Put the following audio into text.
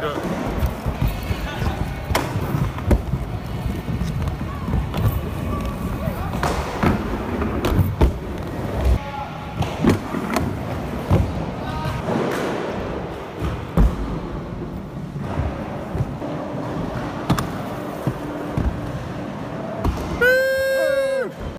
Good.